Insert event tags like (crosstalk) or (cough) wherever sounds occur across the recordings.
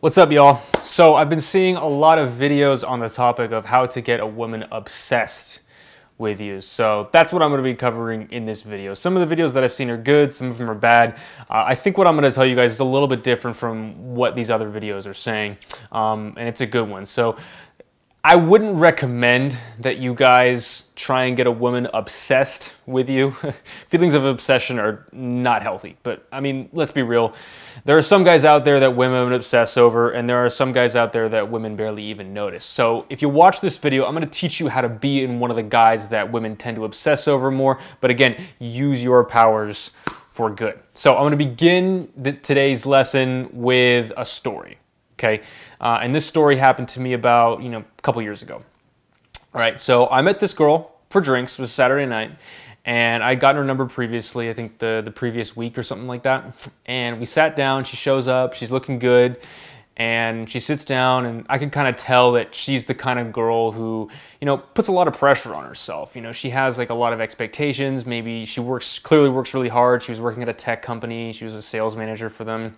What's up, y'all? So I've been seeing a lot of videos on the topic of how to get a woman obsessed with you. So that's what I'm going to be covering in this video. Some of the videos that I've seen are good, some of them are bad. Uh, I think what I'm going to tell you guys is a little bit different from what these other videos are saying, um, and it's a good one. So I wouldn't recommend that you guys try and get a woman obsessed with you. (laughs) Feelings of obsession are not healthy, but I mean, let's be real. There are some guys out there that women obsess over, and there are some guys out there that women barely even notice. So if you watch this video, I'm gonna teach you how to be in one of the guys that women tend to obsess over more, but again, use your powers for good. So I'm gonna begin today's lesson with a story okay? Uh, and this story happened to me about, you know, a couple years ago. All right, so I met this girl for drinks, it was Saturday night, and I'd gotten her number previously, I think the, the previous week or something like that. And we sat down, she shows up, she's looking good, and she sits down and I could kind of tell that she's the kind of girl who, you know, puts a lot of pressure on herself. You know, she has like a lot of expectations. Maybe she works, clearly works really hard. She was working at a tech company. She was a sales manager for them.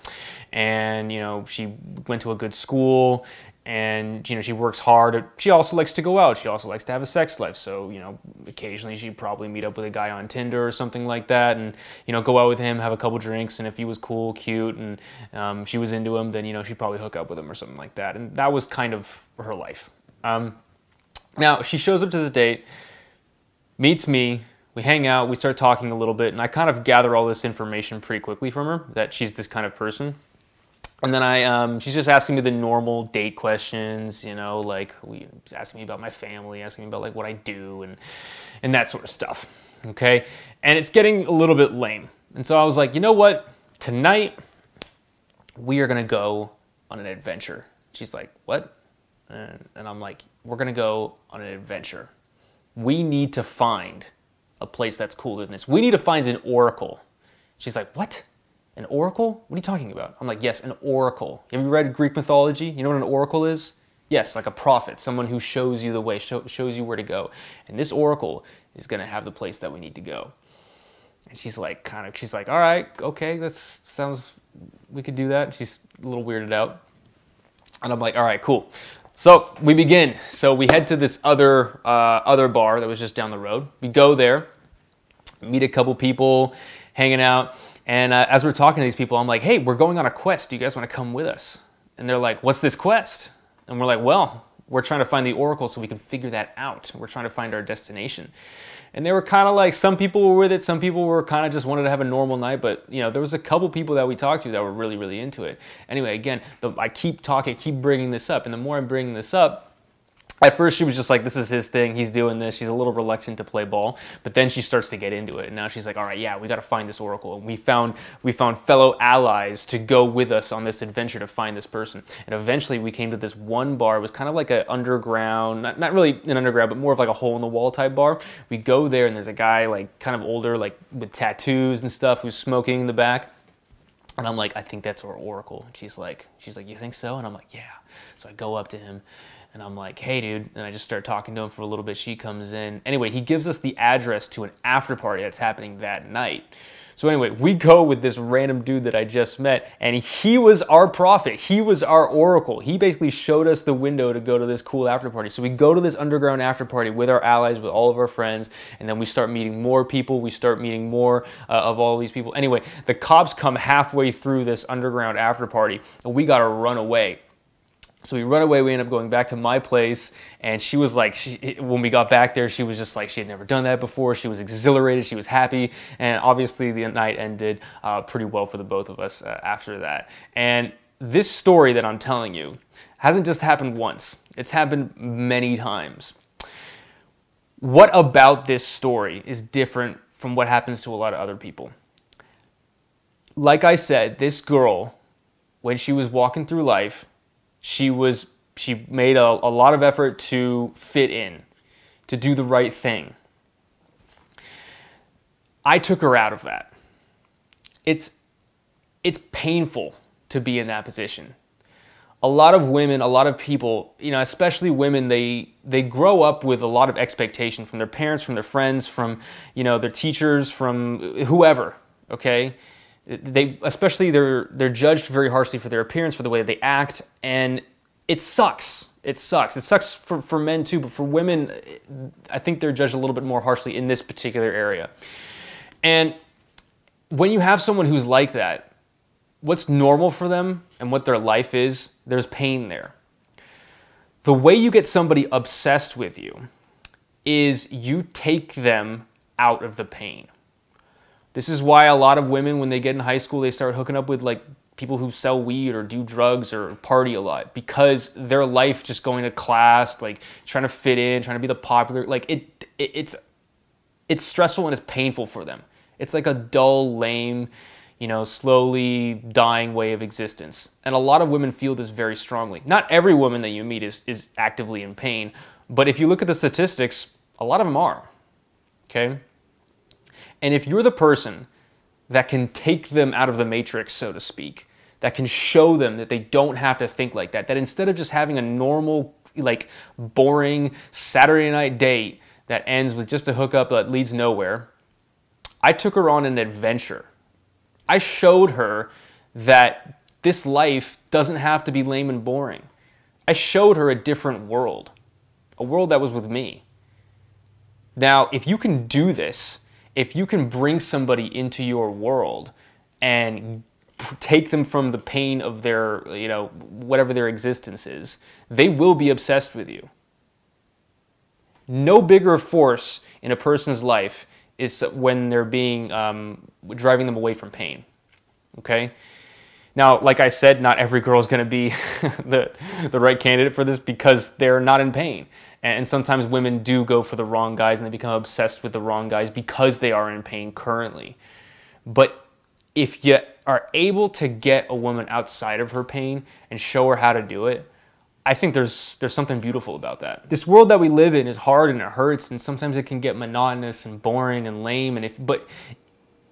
And, you know, she went to a good school and you know she works hard she also likes to go out she also likes to have a sex life so you know occasionally she'd probably meet up with a guy on tinder or something like that and you know go out with him have a couple drinks and if he was cool cute and um, she was into him then you know she'd probably hook up with him or something like that and that was kind of her life um, now she shows up to the date meets me we hang out we start talking a little bit and i kind of gather all this information pretty quickly from her that she's this kind of person and then I, um, she's just asking me the normal date questions, you know, like we asking me about my family, asking me about like what I do, and and that sort of stuff. Okay, and it's getting a little bit lame. And so I was like, you know what? Tonight we are gonna go on an adventure. She's like, what? And, and I'm like, we're gonna go on an adventure. We need to find a place that's cooler than this. We need to find an oracle. She's like, what? An oracle? What are you talking about? I'm like, yes, an oracle. Have you read Greek mythology? You know what an oracle is? Yes, like a prophet, someone who shows you the way, show, shows you where to go. And this oracle is going to have the place that we need to go. And she's like, kind of, she's like, all right, okay, that sounds, we could do that. She's a little weirded out. And I'm like, all right, cool. So we begin. So we head to this other, uh, other bar that was just down the road. We go there, meet a couple people, hanging out. And uh, as we're talking to these people, I'm like, hey, we're going on a quest. Do you guys want to come with us? And they're like, what's this quest? And we're like, well, we're trying to find the oracle so we can figure that out. We're trying to find our destination. And they were kind of like, some people were with it, some people were kind of just wanted to have a normal night, but you know, there was a couple people that we talked to that were really, really into it. Anyway, again, the, I keep talking, keep bringing this up, and the more I'm bringing this up, at first she was just like this is his thing. He's doing this. She's a little reluctant to play ball. But then she starts to get into it. And now she's like all right yeah we got to find this oracle. And we found we found fellow allies to go with us on this adventure to find this person. And eventually we came to this one bar. It was kind of like an underground not, not really an underground but more of like a hole in the wall type bar. We go there and there's a guy like kind of older like with tattoos and stuff who's smoking in the back and I'm like, I think that's our oracle. And she's like, she's like, you think so? And I'm like, yeah. So I go up to him and I'm like, hey, dude. And I just start talking to him for a little bit. She comes in. Anyway, he gives us the address to an after party that's happening that night. So anyway, we go with this random dude that I just met, and he was our prophet. He was our oracle. He basically showed us the window to go to this cool after party. So we go to this underground after party with our allies, with all of our friends, and then we start meeting more people. We start meeting more uh, of all these people. Anyway, the cops come halfway through this underground after party, and we got to run away. So we run away. We end up going back to my place, and she was like, she, when we got back there, she was just like she had never done that before. She was exhilarated. She was happy, and obviously the night ended uh, pretty well for the both of us uh, after that. And this story that I'm telling you hasn't just happened once. It's happened many times. What about this story is different from what happens to a lot of other people? Like I said, this girl, when she was walking through life she was she made a, a lot of effort to fit in, to do the right thing. I took her out of that. It's it's painful to be in that position. A lot of women, a lot of people, you know, especially women, they they grow up with a lot of expectation from their parents, from their friends, from, you know, their teachers, from whoever, okay? They, especially, they're they're judged very harshly for their appearance, for the way they act, and it sucks. It sucks. It sucks for, for men too, but for women, I think they're judged a little bit more harshly in this particular area. And when you have someone who's like that, what's normal for them and what their life is, there's pain there. The way you get somebody obsessed with you is you take them out of the pain. This is why a lot of women, when they get in high school, they start hooking up with like people who sell weed or do drugs or party a lot because their life just going to class, like trying to fit in, trying to be the popular, like it, it it's it's stressful and it's painful for them. It's like a dull, lame, you know, slowly dying way of existence. And a lot of women feel this very strongly. Not every woman that you meet is, is actively in pain, but if you look at the statistics, a lot of them are. Okay? And if you're the person that can take them out of the matrix, so to speak, that can show them that they don't have to think like that, that instead of just having a normal, like boring Saturday night date that ends with just a hookup that leads nowhere, I took her on an adventure. I showed her that this life doesn't have to be lame and boring. I showed her a different world, a world that was with me. Now, if you can do this, if you can bring somebody into your world and take them from the pain of their, you know, whatever their existence is, they will be obsessed with you. No bigger force in a person's life is when they're being um, driving them away from pain. Okay. Now, like I said, not every girl is going to be (laughs) the the right candidate for this because they're not in pain. And sometimes women do go for the wrong guys and they become obsessed with the wrong guys because they are in pain currently. But if you are able to get a woman outside of her pain and show her how to do it, I think there's there's something beautiful about that. This world that we live in is hard and it hurts and sometimes it can get monotonous and boring and lame and if but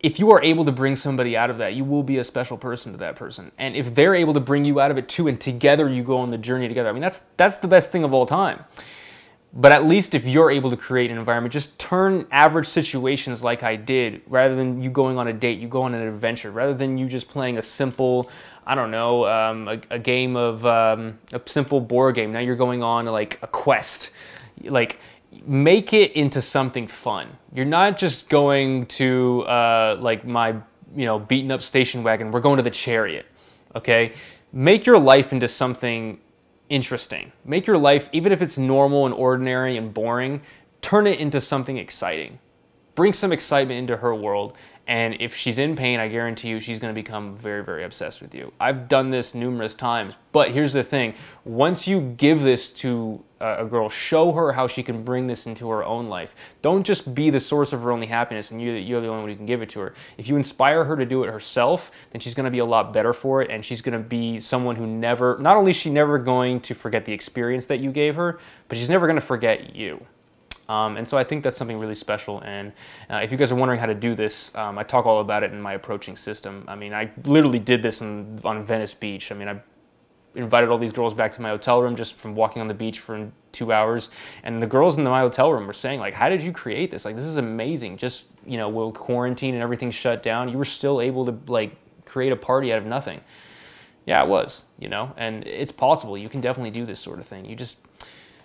if you are able to bring somebody out of that, you will be a special person to that person. And if they're able to bring you out of it too and together you go on the journey together, I mean that's that's the best thing of all time. But at least if you're able to create an environment, just turn average situations like I did, rather than you going on a date, you go on an adventure, rather than you just playing a simple, I don't know, um, a, a, game of um, a simple board game. Now you're going on like a quest. Like make it into something fun. You're not just going to uh, like my, you know, beaten up station wagon. We're going to the chariot. Okay, make your life into something interesting. Make your life, even if it's normal and ordinary and boring, turn it into something exciting. Bring some excitement into her world. And if she's in pain, I guarantee you she's going to become very, very obsessed with you. I've done this numerous times. But here's the thing once you give this to a girl, show her how she can bring this into her own life. Don't just be the source of her only happiness and you, you're the only one who can give it to her. If you inspire her to do it herself, then she's going to be a lot better for it and she's going to be someone who never, not only is she never going to forget the experience that you gave her, but she's never going to forget you. Um, and so I think that's something really special. And uh, if you guys are wondering how to do this, um, I talk all about it in my approaching system. I mean, I literally did this in, on Venice Beach. I mean, I invited all these girls back to my hotel room just from walking on the beach for two hours. And the girls in my hotel room were saying, like, how did you create this? Like, this is amazing. Just, you know, with quarantine and everything shut down, you were still able to, like, create a party out of nothing. Yeah, it was, you know, and it's possible. You can definitely do this sort of thing. You just,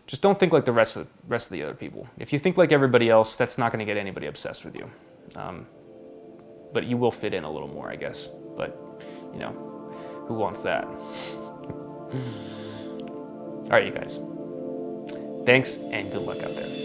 just don't think like the rest of the rest of the other people. If you think like everybody else, that's not going to get anybody obsessed with you. Um, but you will fit in a little more, I guess. But, you know, who wants that? (laughs) All right, you guys. Thanks and good luck out there.